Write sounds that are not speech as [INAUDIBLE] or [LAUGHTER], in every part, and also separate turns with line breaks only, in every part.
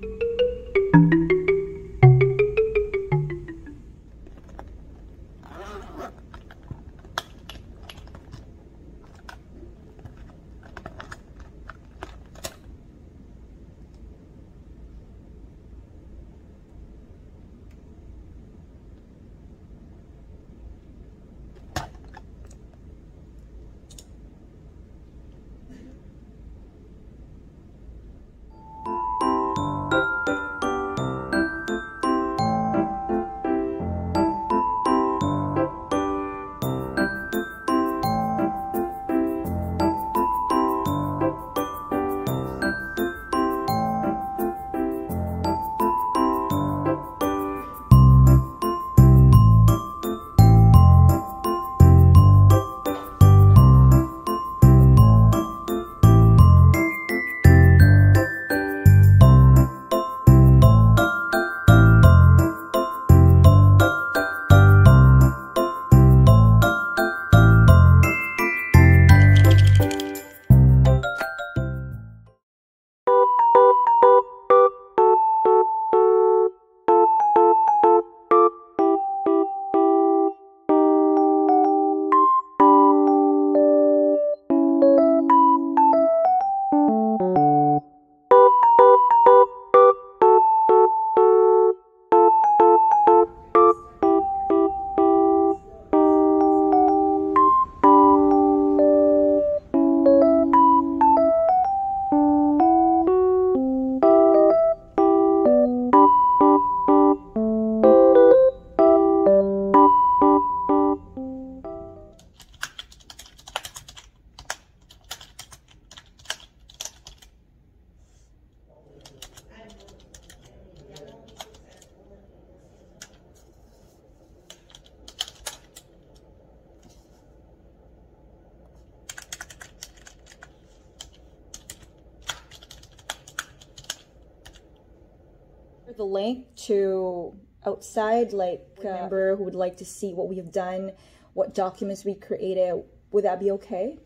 the link to outside, like a member who would like to see what we have done, what documents we created, would that be okay?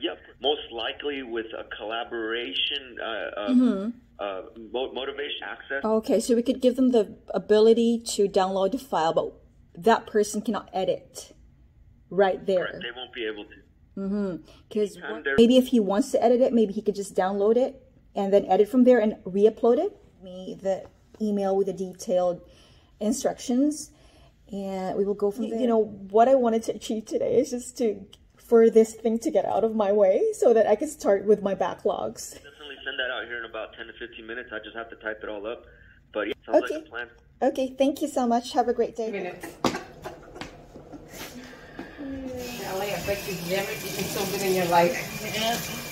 Yep, most likely with a collaboration, uh, uh,
Mm-hmm.
uh, mo- motivation access.
Okay, so we could give them the ability to download the file, but that person cannot edit right there.
They won't be able to.
Because
Anytime there-
maybe if he wants to edit it, maybe he could just download it and then edit from there and re-upload it. Me the email with the detailed instructions, and we will go from there. You know what I wanted to achieve today is just to for this thing to get out of my way so that I can start with my backlogs.
Definitely send that out here in about 10 to 15 minutes. I just have to type it all up. But yeah, sounds
Okay.
like a plan.
Okay, thank you so much. Have a great day.
minutes. LA [LAUGHS] affected you ever eaten so good in your life?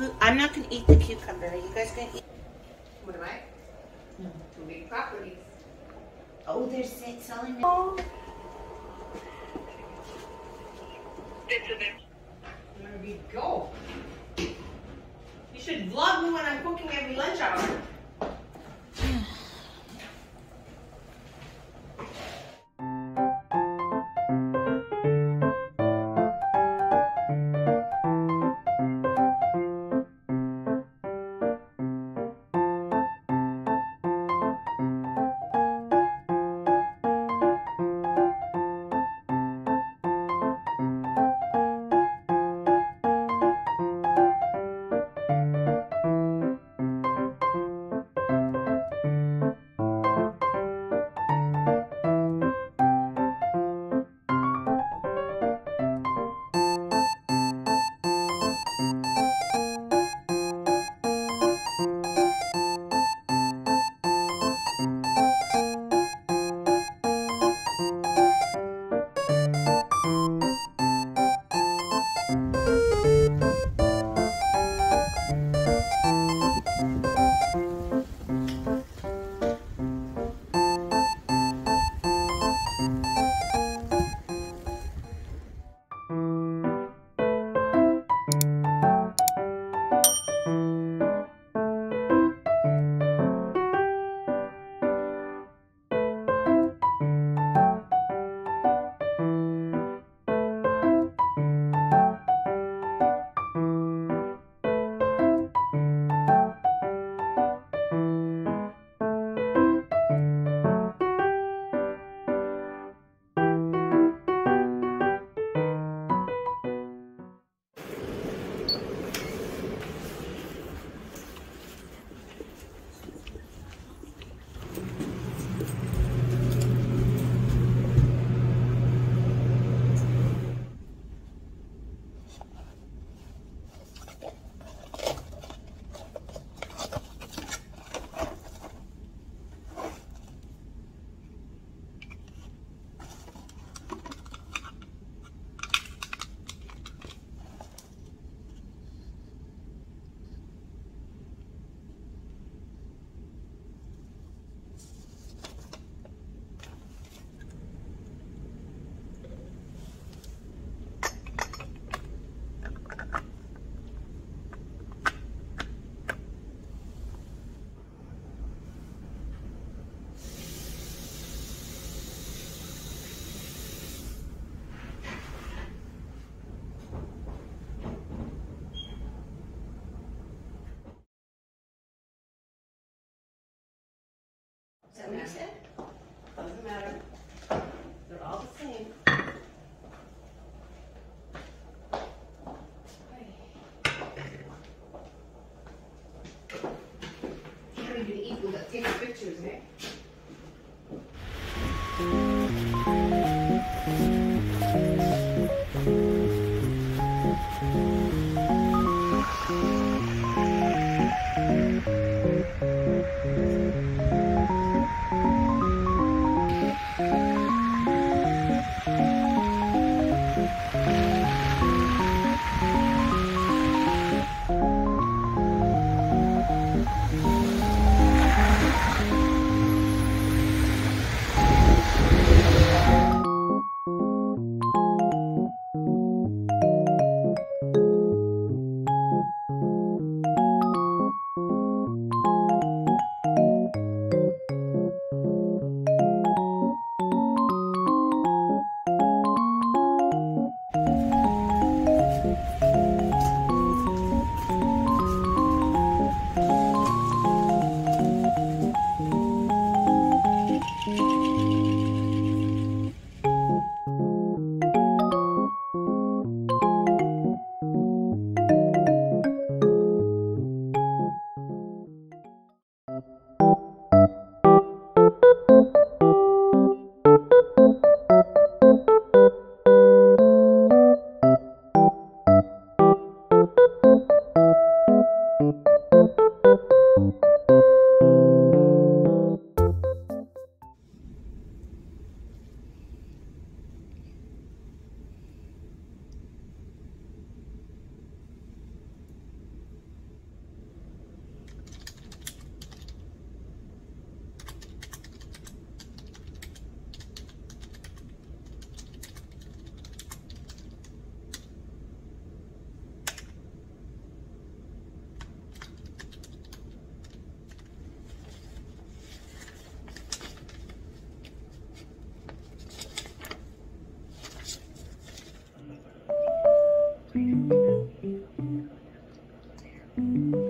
Who, I'm not gonna eat the cucumber. Are you guys gonna eat?
What am I? Too big properties.
Oh, they're selling it.
Where we go? You should vlog me when I'm cooking every lunch hour.
Is that what you said?
Thank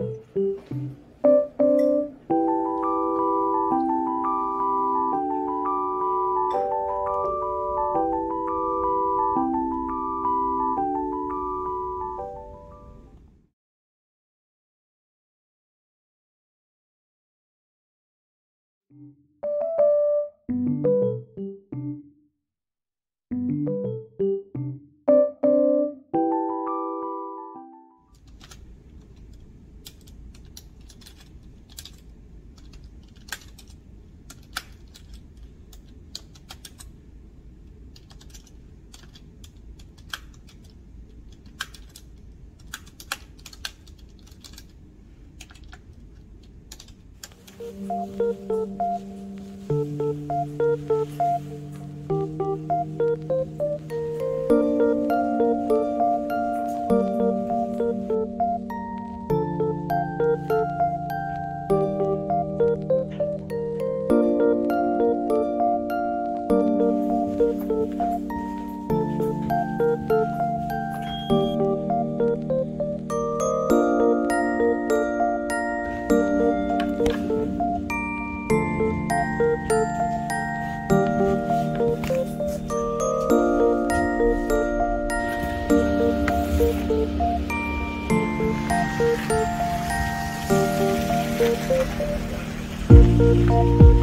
Thank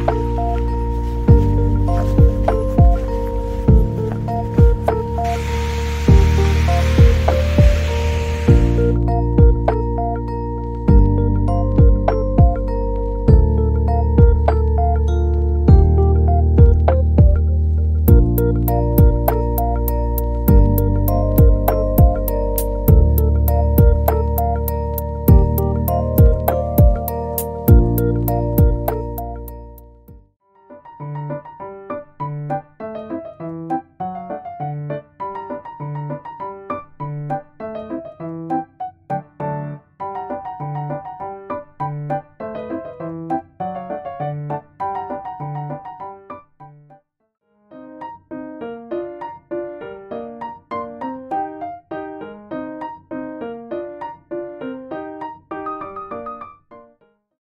you.